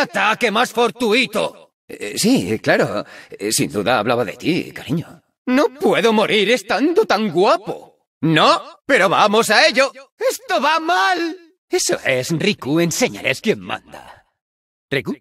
ataque más fortuito! Eh, sí, claro. Eh, sin duda hablaba de ti, cariño. No puedo morir estando tan guapo. No, pero vamos a ello. Esto va mal. Eso es, Riku, enséñales quién manda. ¿Riku?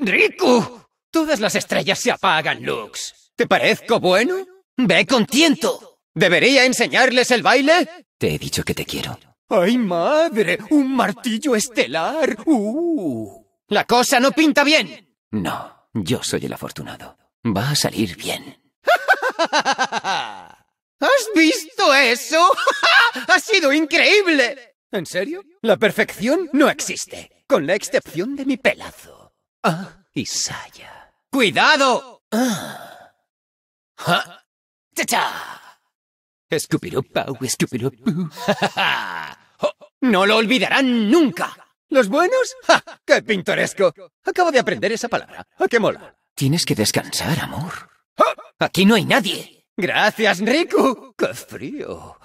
¡Riku! Todas las estrellas se apagan, Lux. ¿Te parezco bueno? Ve con tiento. ¿Debería enseñarles el baile? Te he dicho que te quiero. ¡Ay, madre! ¡Un martillo estelar! ¡Uh! La cosa no pinta bien. No, yo soy el afortunado. Va a salir bien. ¿Has visto eso? ¡Ha sido increíble! ¿En serio? La perfección no existe, con la excepción de mi pelazo. Ah, Isaya. ¡Cuidado! Ah. ¡Ja! ¡Cha-cha! Escupirupau, escupirupau. ¡No lo olvidarán nunca! ¿Los buenos? ¡Ja! ¡Qué pintoresco! Acabo de aprender esa palabra. ¿A qué mola? Tienes que descansar, amor. Aquí no hay nadie. Gracias, Riku. ¡Qué frío!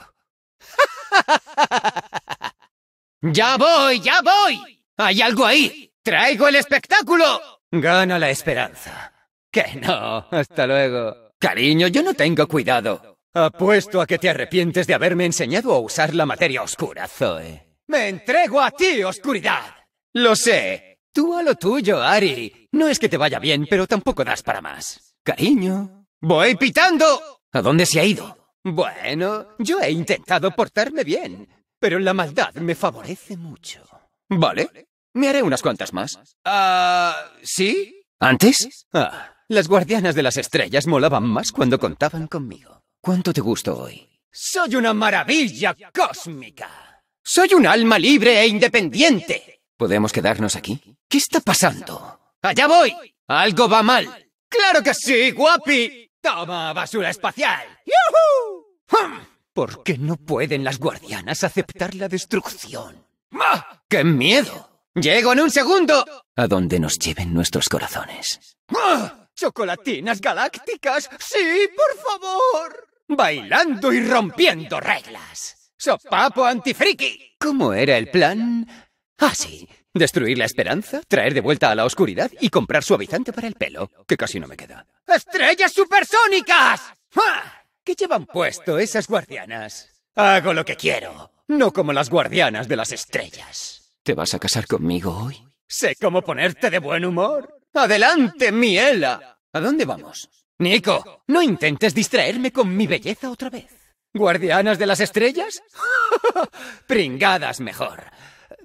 ¡Ya voy, ya voy! ¡Hay algo ahí! ¡Traigo el espectáculo! Gana la esperanza. Que no, hasta luego. Cariño, yo no tengo cuidado. Apuesto a que te arrepientes de haberme enseñado a usar la materia oscura, Zoe. ¡Me entrego a ti, oscuridad! Lo sé. Tú a lo tuyo, Ari. No es que te vaya bien, pero tampoco das para más. Cariño. ¡Voy pitando! ¿A dónde se ha ido? Bueno, yo he intentado portarme bien, pero la maldad me favorece mucho. Vale. Me haré unas cuantas más. Ah, ¿sí? ¿Antes? Ah, las guardianas de las estrellas molaban más cuando contaban conmigo. ¿Cuánto te gustó hoy? ¡Soy una maravilla cósmica! ¡Soy un alma libre e independiente! ¿Podemos quedarnos aquí? ¿Qué está pasando? ¡Allá voy! ¡Algo va mal! ¡Claro que sí, guapi! ¡Toma, basura espacial! ¡Yuhu! ¿Por qué no pueden las guardianas aceptar la destrucción? ¡Ah! ¡Qué miedo! ¡Llego en un segundo! A donde nos lleven nuestros corazones. ¡Ah! ¡Chocolatinas galácticas! ¡Sí, por favor! Bailando y rompiendo reglas. ¡Sopapo antifriki! ¿Cómo era el plan? Ah, sí. Destruir la esperanza, traer de vuelta a la oscuridad y comprar suavizante para el pelo, que casi no me queda. ¡Estrellas supersónicas! ¡Ah! ¿Qué llevan puesto esas guardianas? Hago lo que quiero, no como las guardianas de las estrellas. ¿Te vas a casar conmigo hoy? Sé cómo ponerte de buen humor. ¡Adelante, Miela! ¿A dónde vamos? Nico, no intentes distraerme con mi belleza otra vez. ¿Guardianas de las estrellas? Pringadas mejor.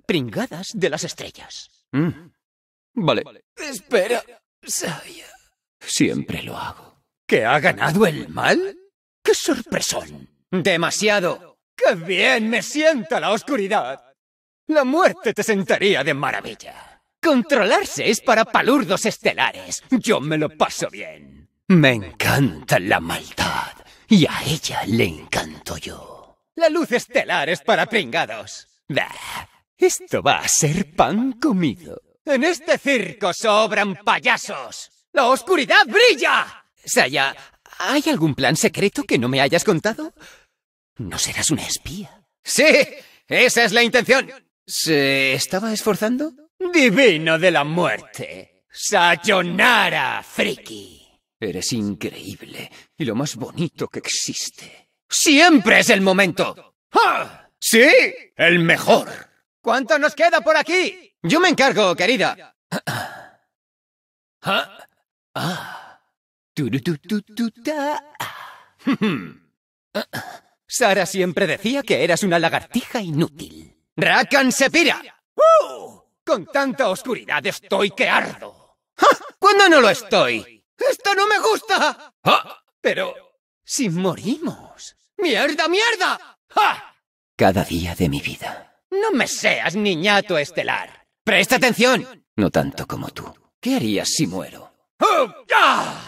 Pringadas de las estrellas. Mm. Vale. Espera, sabia. Siempre lo hago. ¿Que ha ganado el mal? ¡Qué sorpresón! ¡Demasiado! ¡Qué bien me sienta la oscuridad! La muerte te sentaría de maravilla. Controlarse es para palurdos estelares. Yo me lo paso bien. Me encanta la maldad. Y a ella le encanto yo. La luz estelar es para pringados. Bah, esto va a ser pan comido. En este circo sobran payasos. ¡La oscuridad brilla! Saya, ¿hay algún plan secreto que no me hayas contado? ¿No serás una espía? Sí, esa es la intención. ¿Se estaba esforzando? Divino de la muerte. Sayonara, friki. Eres increíble y lo más bonito que existe. Siempre es el momento. ¡Ah! Sí, el mejor. ¿Cuánto nos queda por aquí? Yo me encargo, querida. Ah. Ah. Sara siempre decía que eras una lagartija inútil. ¡Rakan se pira! ¡Uh! Con tanta oscuridad estoy que ardo. ¡Ja! ¿Cuándo no lo estoy? ¡Esto no me gusta! ¡Ah! Pero... si morimos... ¡Mierda, mierda! ¡Ja! Cada día de mi vida. No me seas niñato estelar. ¡Presta atención! No tanto como tú. ¿Qué harías si muero? ¡Oh! ¡Ah!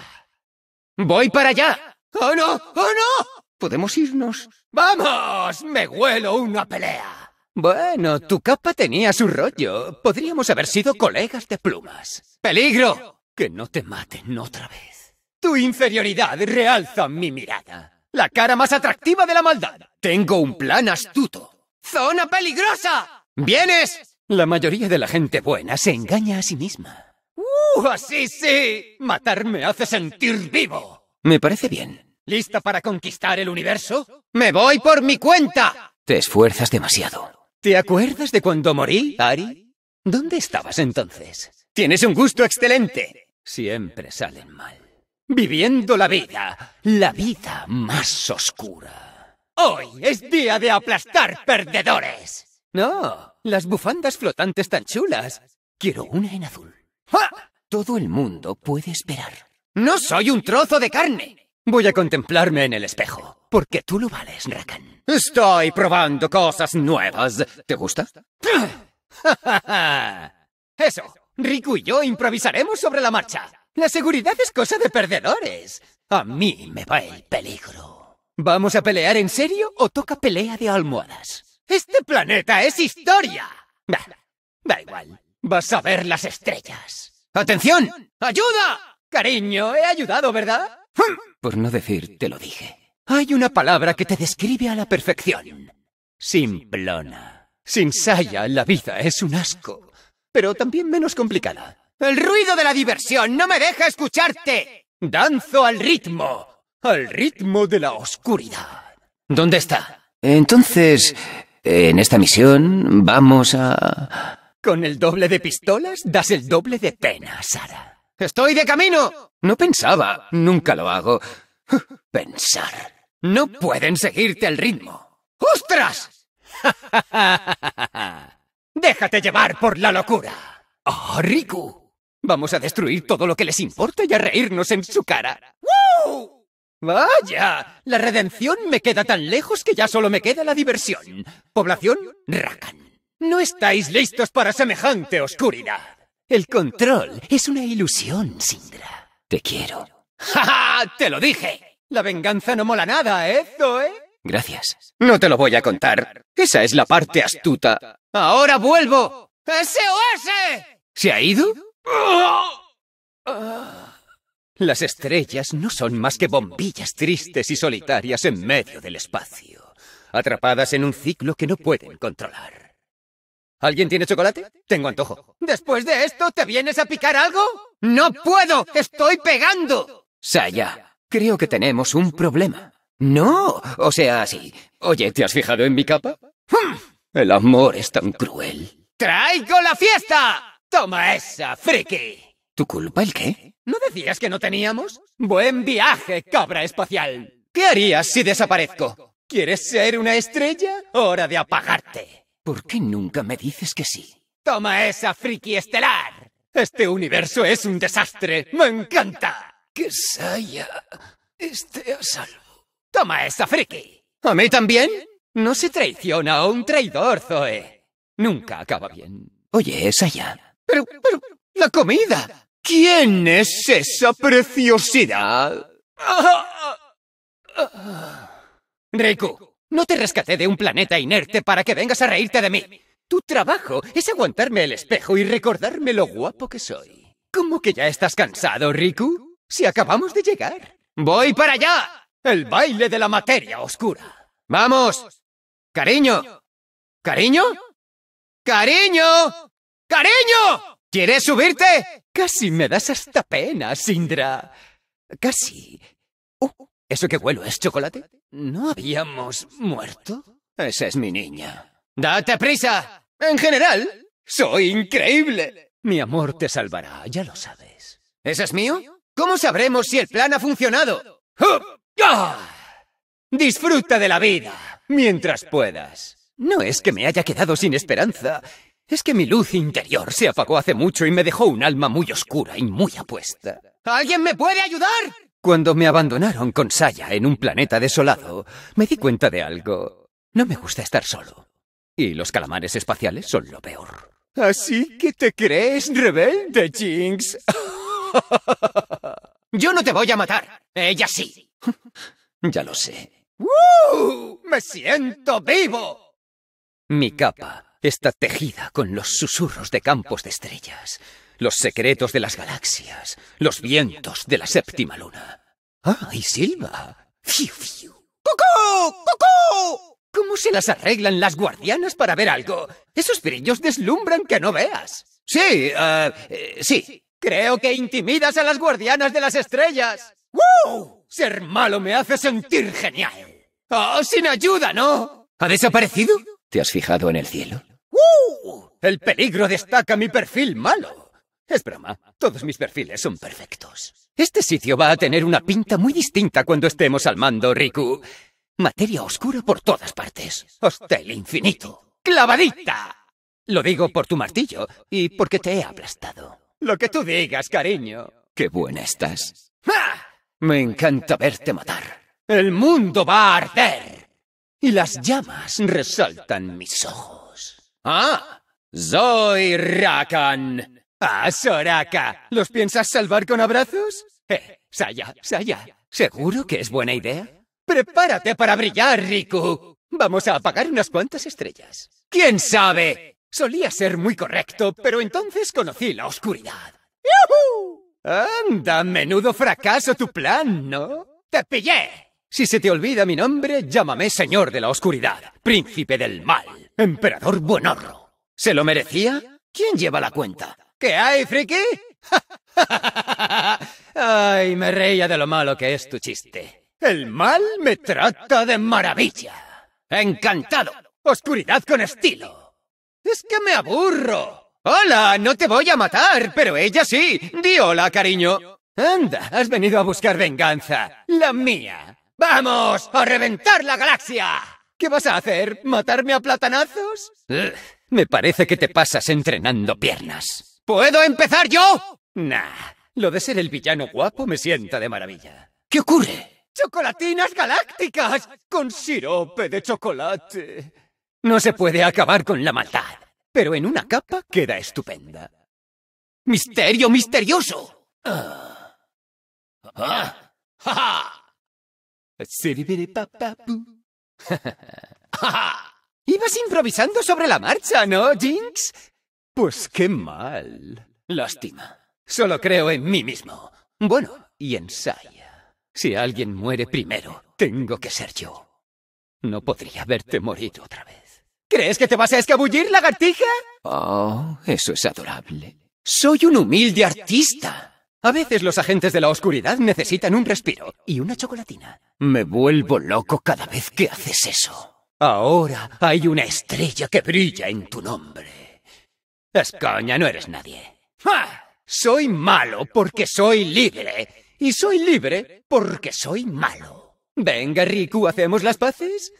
¡Voy para allá! ¡Oh, no! ¡Oh, no! ¿Podemos irnos? ¡Vamos! ¡Me huelo una pelea! Bueno, tu capa tenía su rollo. Podríamos haber sido colegas de plumas. ¡Peligro! Que no te maten otra vez. Tu inferioridad realza mi mirada. La cara más atractiva de la maldad. Tengo un plan astuto. ¡Zona peligrosa! ¿Vienes? La mayoría de la gente buena se engaña a sí misma. ¡Uh, así sí! Matarme hace sentir vivo. Me parece bien. ¿Lista para conquistar el universo? ¡Me voy por mi cuenta! Te esfuerzas demasiado. ¿Te acuerdas de cuando morí, Ari? ¿Dónde estabas entonces? Tienes un gusto excelente. Siempre salen mal. Viviendo la vida, la vida más oscura. Hoy es día de aplastar perdedores. No, las bufandas flotantes tan chulas. Quiero una en azul. ¡Ja! Todo el mundo puede esperar. No soy un trozo de carne. Voy a contemplarme en el espejo, porque tú lo vales, Rakan. Estoy probando cosas nuevas. ¿Te gusta? Eso, Riku y yo improvisaremos sobre la marcha. La seguridad es cosa de perdedores. A mí me va el peligro. ¿Vamos a pelear en serio o toca pelea de almohadas? Este planeta es historia. Da, da igual. Vas a ver las estrellas. ¡Atención! ¡Ayuda! Cariño, he ayudado, ¿verdad? Por no decir, te lo dije. Hay una palabra que te describe a la perfección. Simplona. Sin Saya, la vida es un asco, pero también menos complicada. El ruido de la diversión no me deja escucharte. Danzo al ritmo, al ritmo de la oscuridad. ¿Dónde está? Entonces, en esta misión vamos a... Con el doble de pistolas das el doble de pena, Sara. ¡Estoy de camino! No pensaba, nunca lo hago. Pensar. No pueden seguirte el ritmo. ¡Ostras! Déjate llevar por la locura. ¡Oh, Riku! Vamos a destruir todo lo que les importa y a reírnos en su cara. ¡Woo! ¡Vaya! La redención me queda tan lejos que ya solo me queda la diversión. Población Rakan. No estáis listos para semejante oscuridad. El control es una ilusión, Sindra. Te quiero. ¡Ja, ja! ¡Te lo dije! La venganza no mola nada, ¿eh, Zoe? Gracias. No te lo voy a contar. Esa es la parte astuta. ¡Ahora vuelvo! ¡SOS! ¿Se ha ido? Las estrellas no son más que bombillas tristes y solitarias en medio del espacio, atrapadas en un ciclo que no pueden controlar. ¿Alguien tiene chocolate? Tengo antojo. ¿Después de esto te vienes a picar algo? ¡No puedo! ¡Estoy pegando! Saya, creo que tenemos un problema. No, o sea, sí. Oye, ¿te has fijado en mi capa? ¡Hum! El amor es tan cruel. ¡Traigo la fiesta! ¡Toma esa, friki! ¿Tu culpa el qué? ¿No decías que no teníamos? Buen viaje, cabra espacial. ¿Qué harías si desaparezco? ¿Quieres ser una estrella? Hora de apagarte. ¿Por qué nunca me dices que sí? ¡Toma esa, friki estelar! Este universo es un desastre. ¡Me encanta! Que Saya esté a salvo. ¡Toma esa, friki! ¿A mí también? No se traiciona a un traidor, Zoe. Nunca acaba bien. Oye, Saya. Pero, pero, la comida. ¿Quién es esa preciosidad? Riku, no te rescaté de un planeta inerte para que vengas a reírte de mí. Tu trabajo es aguantarme el espejo y recordarme lo guapo que soy. ¿Cómo que ya estás cansado, Riku? Si acabamos de llegar. ¡Voy para allá! El baile de la materia oscura. ¡Vamos! ¡Cariño! ¿Cariño? ¡Cariño! ¡Cariño! ¿Quieres subirte? Casi me das hasta pena, Sindra. Casi. Oh, ¿Eso que huelo es chocolate? ¿No habíamos muerto? Esa es mi niña. ¡Date prisa! En general, soy increíble. Mi amor te salvará, ya lo sabes. ¿Ese es mío? ¿Cómo sabremos si el plan ha funcionado? ¡Ah! Disfruta de la vida mientras puedas. No es que me haya quedado sin esperanza. Es que mi luz interior se apagó hace mucho y me dejó un alma muy oscura y muy apuesta. ¿Alguien me puede ayudar? Cuando me abandonaron con Saya en un planeta desolado, me di cuenta de algo. No me gusta estar solo. Y los calamares espaciales son lo peor. ¿Así que te crees rebelde, Jinx? Yo no te voy a matar. Ella sí. Ya lo sé. ¡Uh! ¡Me siento vivo! Mi capa está tejida con los susurros de campos de estrellas, los secretos de las galaxias, los vientos de la séptima luna. ¡Ah, y Silva! ¡Fiu, fiu! ¡Cucú! ¡Cucú! ¿Cómo se las arreglan las guardianas para ver algo? Esos brillos deslumbran que no veas. Sí, eh, sí. Creo que intimidas a las guardianas de las estrellas. ¡Wow! Ser malo me hace sentir genial. ¡Oh, sin ayuda, no! ¿Ha desaparecido? ¿Te has fijado en el cielo? ¡Uh! El peligro destaca mi perfil malo. Es broma, todos mis perfiles son perfectos. Este sitio va a tener una pinta muy distinta cuando estemos al mando, Riku. Materia oscura por todas partes. Hasta el infinito. ¡Clavadita! Lo digo por tu martillo y porque te he aplastado. Lo que tú digas, cariño. Qué buena estás. Me encanta verte matar. El mundo va a arder. Y las llamas resaltan mis ojos. ¡Ah! ¡Soy Rakan! ¡Ah, Soraka! ¿Los piensas salvar con abrazos? Eh, Saya, Saya, ¿seguro que es buena idea? Prepárate para brillar, Riku. Vamos a apagar unas cuantas estrellas. ¿Quién sabe? Solía ser muy correcto, pero entonces conocí la oscuridad. ¡Yuhu! Anda, menudo fracaso tu plan, ¿no? ¡Te pillé! Si se te olvida mi nombre, llámame Señor de la Oscuridad, Príncipe del Mal, Emperador Buenorro. ¿Se lo merecía? ¿Quién lleva la cuenta? ¿Qué hay, friki? Ay, me reía de lo malo que es tu chiste. El mal me trata de maravilla. Encantado. Oscuridad con estilo. Es que me aburro. Hola, no te voy a matar, pero ella sí. Di hola, cariño. Anda, has venido a buscar venganza. La mía. ¡Vamos! ¡A reventar la galaxia! ¿Qué vas a hacer? ¿Matarme a platanazos? Ugh, me parece que te pasas entrenando piernas. ¿Puedo empezar yo? Nah, lo de ser el villano guapo me sienta de maravilla. ¿Qué ocurre? ¡Chocolatinas galácticas! Con sirope de chocolate. No se puede acabar con la maldad, pero en una capa queda estupenda. ¡Misterio misterioso! Ah. Ah. ¡Ja, ja! Ibas improvisando sobre la marcha, ¿no, Jinx? Pues qué mal. Lástima. Solo creo en mí mismo. Bueno, y en Saya. Si alguien muere primero, tengo que ser yo. No podría verte morir otra vez. ¿Crees que te vas a escabullir, lagartija? Oh, eso es adorable. Soy un humilde artista. A veces los agentes de la oscuridad necesitan un respiro y una chocolatina. Me vuelvo loco cada vez que haces eso. Ahora hay una estrella que brilla en tu nombre. Es coña, no eres nadie. ¡Ja! Soy malo porque soy libre. Y soy libre porque soy malo. Venga, Riku, ¿hacemos las paces?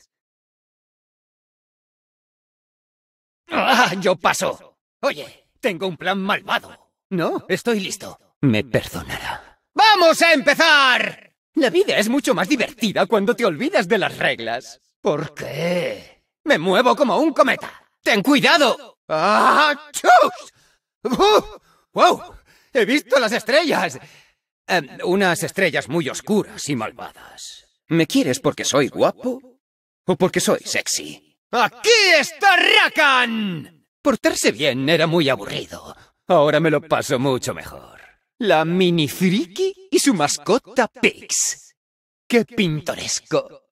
¡Ah! Yo paso. Oye, tengo un plan malvado. No, estoy listo. Me perdonará. ¡Vamos a empezar! La vida es mucho más divertida cuando te olvidas de las reglas. ¿Por qué? Me muevo como un cometa. ¡Ten cuidado! ¡Ah! ¡Chus! ¡Uh! ¡Wow! ¡He visto las estrellas! Eh, unas estrellas muy oscuras y malvadas. ¿Me quieres porque soy guapo o porque soy sexy? ¡Aquí está Rakan! Portarse bien era muy aburrido. Ahora me lo paso mucho mejor. La mini friki y su mascota Pix. ¡Qué pintoresco!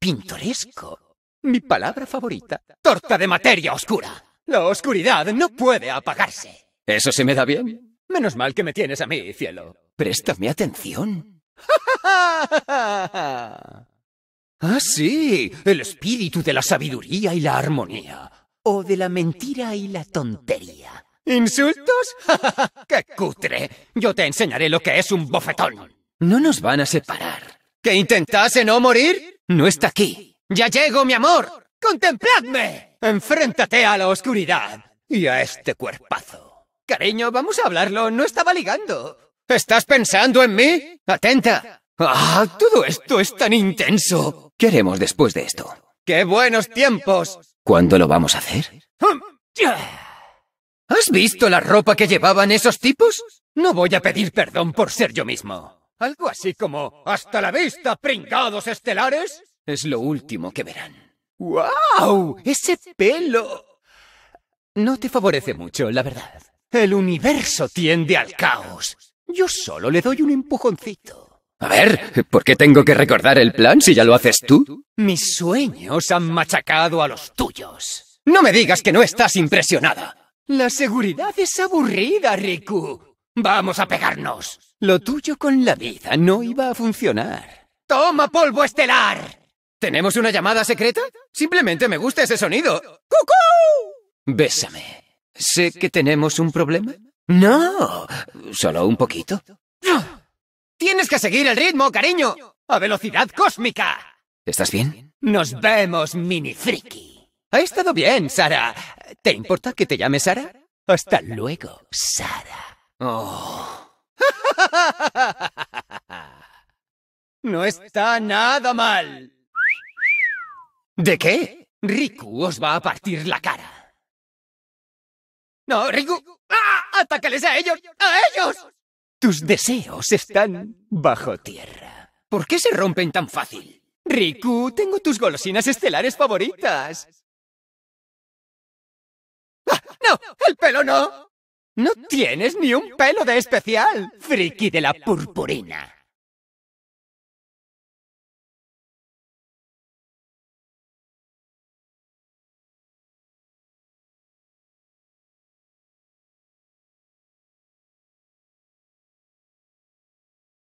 Pintoresco. Mi palabra favorita. Torta de materia oscura. La oscuridad no puede apagarse. ¿Eso se me da bien? Menos mal que me tienes a mí, cielo. Préstame atención. ah, sí, el espíritu de la sabiduría y la armonía. O de la mentira y la tontería. ¿Insultos? ¡Qué cutre! Yo te enseñaré lo que es un bofetón. No nos van a separar. ¿Que intentase no morir? No está aquí. ¡Ya llego, mi amor! ¡Contempladme! Enfréntate a la oscuridad y a este cuerpazo. Cariño, vamos a hablarlo. No estaba ligando. ¿Estás pensando en mí? Atenta. ¡Ah! Todo esto es tan intenso. ¿Qué haremos después de esto? ¡Qué buenos tiempos! ¿Cuándo lo vamos a hacer? ¿Has visto la ropa que llevaban esos tipos? No voy a pedir perdón por ser yo mismo. Algo así como ¡Hasta la vista, pringados estelares! Es lo último que verán. ¡Wow! ¡Ese pelo! No te favorece mucho, la verdad. El universo tiende al caos. Yo solo le doy un empujoncito. A ver, ¿por qué tengo que recordar el plan si ya lo haces tú? Mis sueños han machacado a los tuyos. No me digas que no estás impresionada. La seguridad es aburrida, Riku. Vamos a pegarnos. Lo tuyo con la vida no iba a funcionar. ¡Toma polvo estelar! ¿Tenemos una llamada secreta? Simplemente me gusta ese sonido. ¡Cucú! Bésame. ¿Sé que tenemos un problema? No, solo un poquito. Tienes que seguir el ritmo, cariño. A velocidad cósmica. ¿Estás bien? Nos vemos, mini friki. Ha estado bien, Sara. ¿Te importa que te llame Sara? Hasta luego, Sara. Oh. No está nada mal. ¿De qué? Riku os va a partir la cara. No, Riku. ¡Ah! ¡Atácales a ellos! ¡A ellos! Tus deseos están bajo tierra. ¿Por qué se rompen tan fácil? Riku, tengo tus golosinas estelares favoritas. ¡Ah! ¡No! ¡El pelo no! No tienes ni un pelo de especial, friki de la purpurina.